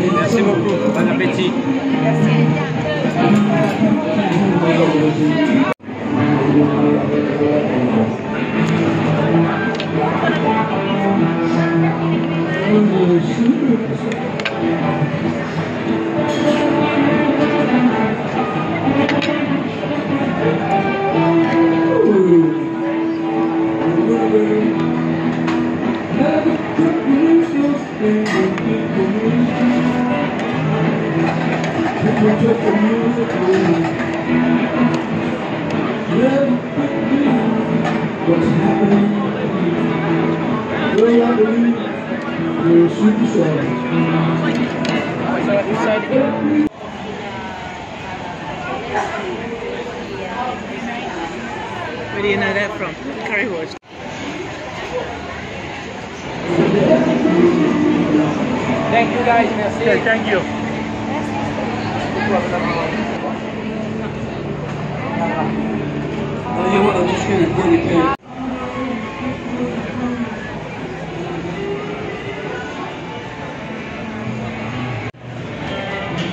Merci beaucoup. Bon appétit. Put the. Where do you know that from? Currywurst. Thank you guys. Merci. thank you. Oh,